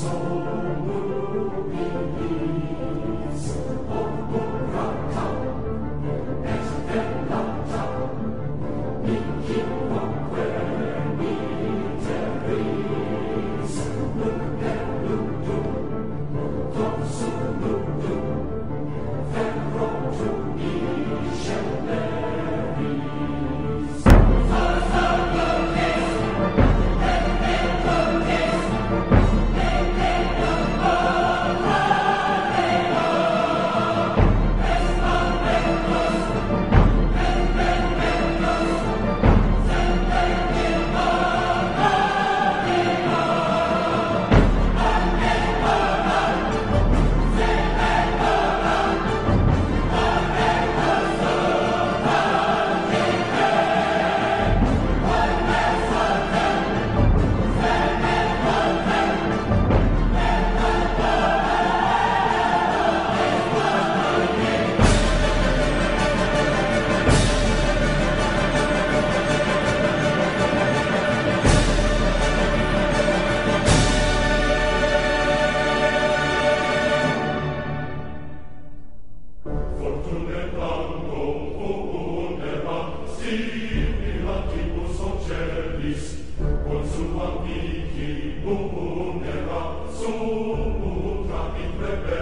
Solar moon. sutra in